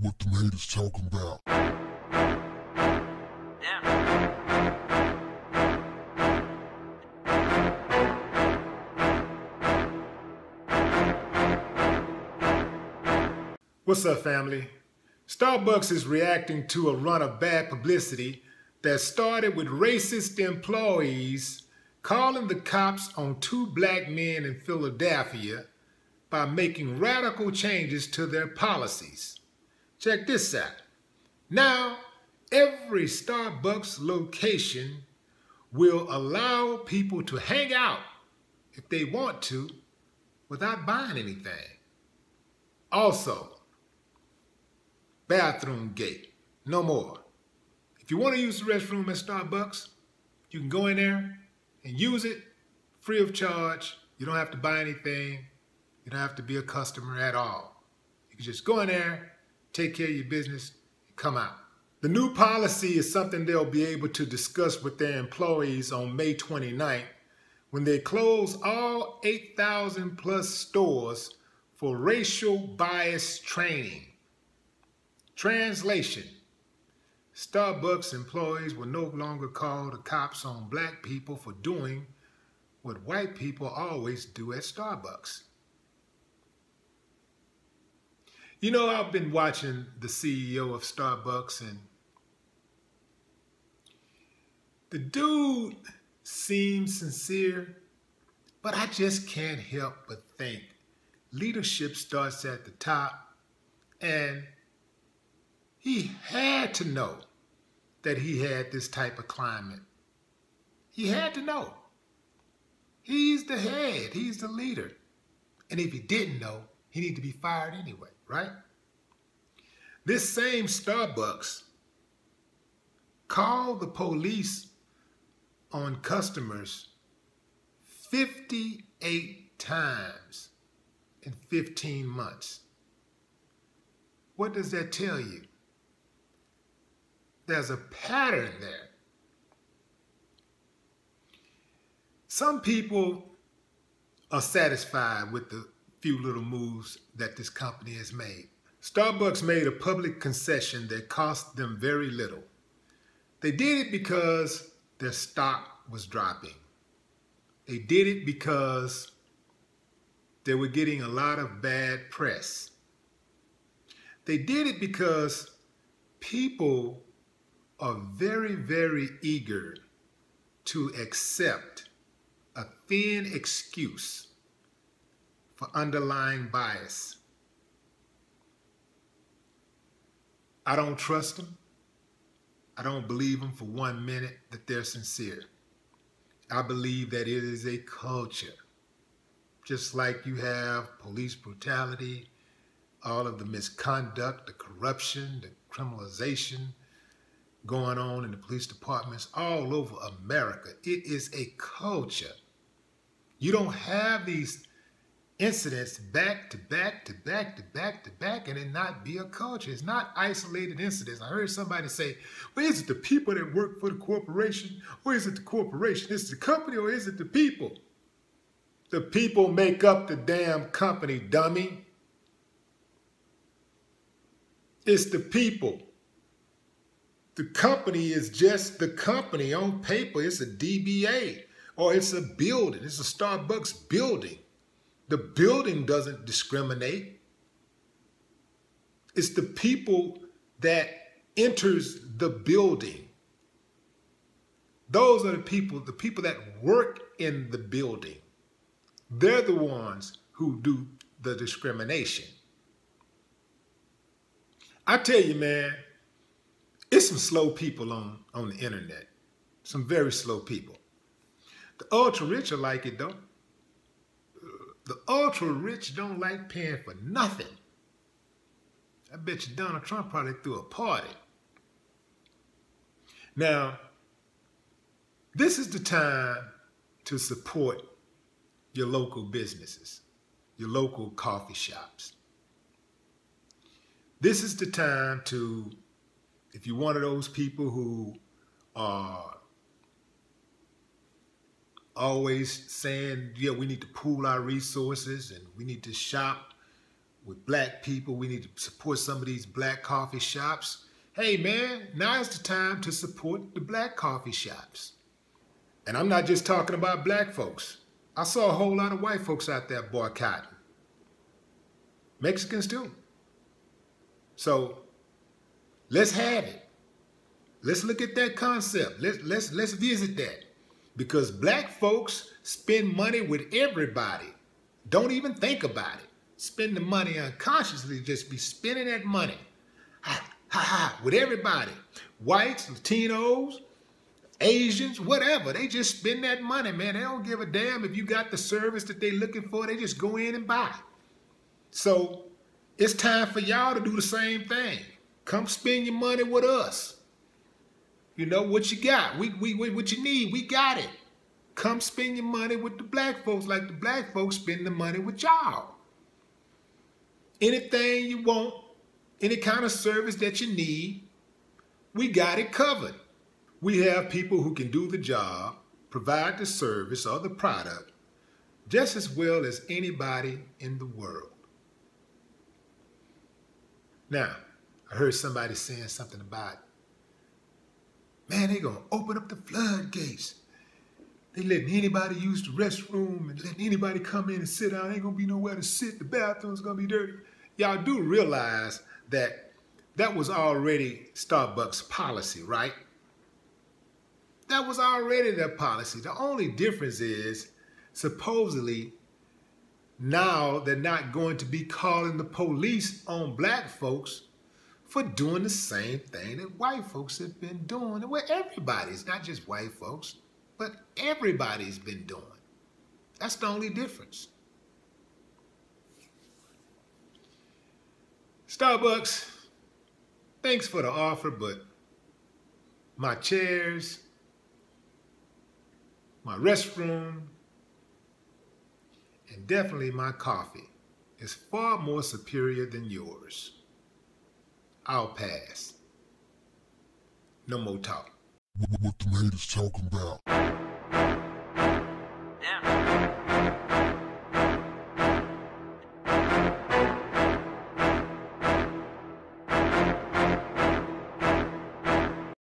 what them haters talking about. What's up, family? Starbucks is reacting to a run of bad publicity that started with racist employees calling the cops on two black men in Philadelphia by making radical changes to their policies. Check this out. Now, every Starbucks location will allow people to hang out if they want to without buying anything. Also, bathroom gate, no more. If you want to use the restroom at Starbucks, you can go in there and use it free of charge. You don't have to buy anything. You don't have to be a customer at all. You can just go in there, take care of your business, come out. The new policy is something they'll be able to discuss with their employees on May 29th when they close all 8,000 plus stores for racial bias training. Translation Starbucks employees will no longer call the cops on black people for doing what white people always do at Starbucks. You know, I've been watching the CEO of Starbucks, and the dude seems sincere, but I just can't help but think leadership starts at the top, and he had to know that he had this type of climate. He had to know. He's the head, he's the leader. And if he didn't know, he need to be fired anyway, right? This same Starbucks called the police on customers 58 times in 15 months. What does that tell you? There's a pattern there. Some people are satisfied with the few little moves that this company has made. Starbucks made a public concession that cost them very little. They did it because their stock was dropping. They did it because they were getting a lot of bad press. They did it because people are very, very eager to accept a thin excuse for underlying bias. I don't trust them. I don't believe them for one minute that they're sincere. I believe that it is a culture. Just like you have police brutality, all of the misconduct, the corruption, the criminalization going on in the police departments all over America. It is a culture. You don't have these incidents back to back to back to back to back and it not be a culture. It's not isolated incidents. I heard somebody say, well, is it the people that work for the corporation or is it the corporation? Is it the company or is it the people? The people make up the damn company, dummy. It's the people. The company is just the company on paper. It's a DBA or it's a building. It's a Starbucks building. The building doesn't discriminate. It's the people that enters the building. Those are the people, the people that work in the building. They're the ones who do the discrimination. I tell you, man, it's some slow people on, on the internet. Some very slow people. The ultra rich are like it though. The ultra rich don't like paying for nothing. I bet you Donald Trump probably threw a party. Now, this is the time to support your local businesses, your local coffee shops. This is the time to, if you're one of those people who are always saying, yeah, we need to pool our resources and we need to shop with black people. We need to support some of these black coffee shops. Hey man, now is the time to support the black coffee shops. And I'm not just talking about black folks. I saw a whole lot of white folks out there boycotting. Mexicans too. So let's have it. Let's look at that concept. Let's let's let's visit that. Because black folks spend money with everybody. Don't even think about it. Spend the money unconsciously, just be spending that money. With everybody. Whites, Latinos, Asians, whatever. They just spend that money, man. They don't give a damn if you got the service that they're looking for. They just go in and buy. So it's time for y'all to do the same thing. Come spend your money with us. You know what you got? We, we, we what you need? We got it. Come spend your money with the black folks like the black folks spend the money with y'all. Anything you want, any kind of service that you need, we got it covered. We have people who can do the job, provide the service or the product just as well as anybody in the world. Now, I heard somebody saying something about, man, they gonna open up the floodgates. They letting anybody use the restroom and letting anybody come in and sit down. Ain't gonna be nowhere to sit. The bathroom's gonna be dirty. Y'all do realize that that was already Starbucks policy, right? That was already their policy. The only difference is supposedly now they're not going to be calling the police on black folks for doing the same thing that white folks have been doing. and Well, everybody's, not just white folks, but everybody's been doing. That's the only difference. Starbucks, thanks for the offer, but my chairs, my restroom, and definitely my coffee is far more superior than yours. I'll pass. No more talk. What, the haters talking about?